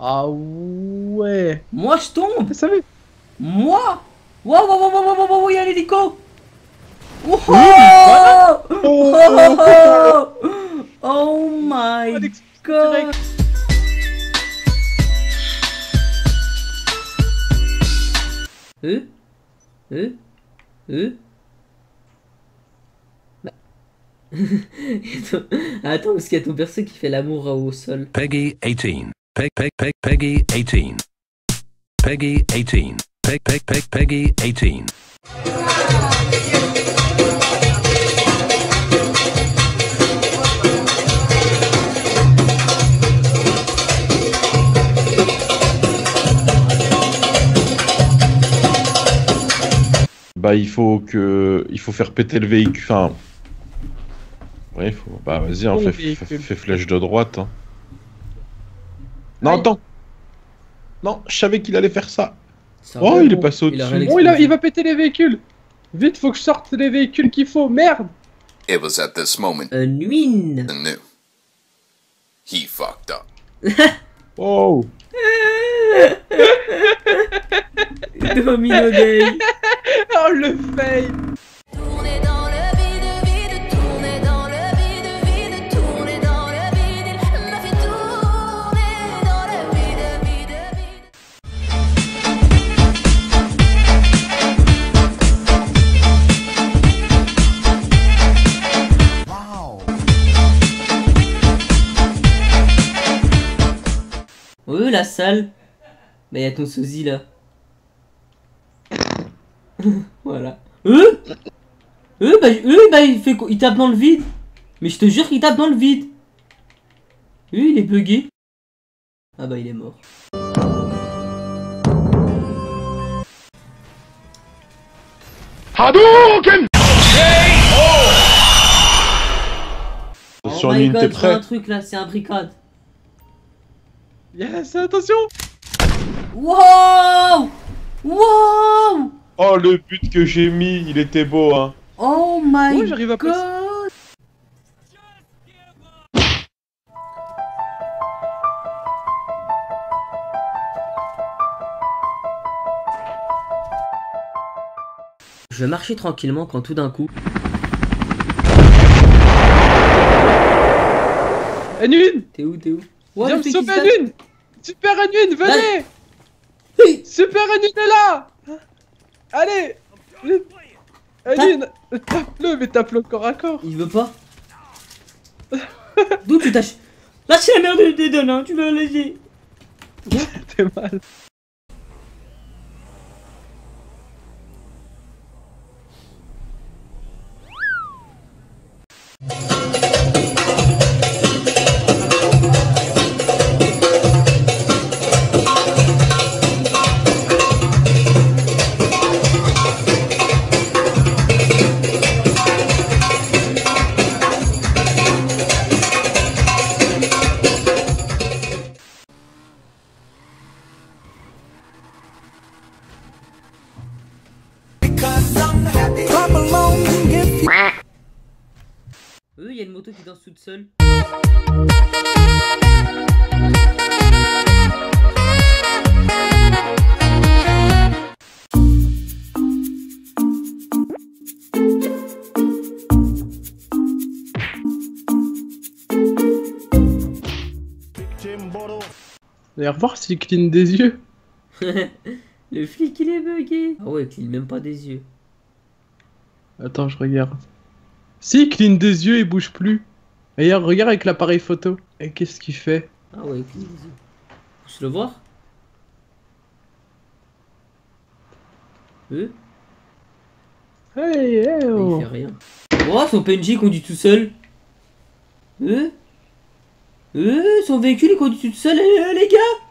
Ah ouais. Moi je tombe Vous savez Moi Wow, wow, wow, wow, wow, wow, il y a un hélico Oh, oh, Oh. oh my god. Euh Euh Euh Bah. Attends, Attends, parce qu'il y a ton perso qui fait l'amour au sol. Peggy 18. Peg, peg, peg, Peggy 18. Peggy 18. Peg, peg, peg, Peggy 18. Bah il faut que il faut faire péter le véhicule. Enfin. Ouais, il faut. Bah vas-y, hein, fais flèche de droite. hein. Non, Aïe. attends. Non, je savais qu'il allait faire ça. Ça Oh, va, il est passé au-dessus. Oh, il, a- explosé. il va péter les véhicules. Vite, faut que je sorte les véhicules qu'il faut. Merde. It was at this moment Un nuine I knew. He fucked up. Oh. Domino Day Oh, le fail. La salle. Bah y'a ton sosie là. voilà. Euh Euh bah, euh, bah il fait quoi? Il tape dans le vide. Mais je te jure qu'il tape dans le vide. Euh il est bugué. Ah bah il est mort. Sur oh une je vois un truc là, c'est un bricade. Yes, attention. Wow Wow Oh le but que j'ai mis, il était beau hein. Oh my Ouais, j'arrive à god passer. Je marchais tranquillement quand tout d'un coup... Anune. T'es où, t'es où? Viens me sauver Anune. Super Anune, venez. Oui. Super Anune est là. Allez. Anune, tape-le, mais tape-le corps à corps. Il veut pas D'où tu tâches Lâche la merde des donnes, hein, tu vas la laisser. T'es mal. Il y a une moto qui danse toute seule. D'ailleurs, voir s'il cligne des yeux. Le flic il est bugué. Ah ouais, il cligne même pas des yeux. Attends, je regarde. Si, il cligne des yeux, il bouge plus. D'ailleurs, regarde avec l'appareil photo. Et qu'est-ce qu'il fait? Ah ouais, il cligne des yeux. Se le voir Euh Hey, hey, Mais oh. Il fait rien. Oh, son PNJ conduit tout seul. Euh Euh, son véhicule il conduit tout seul, euh, les gars?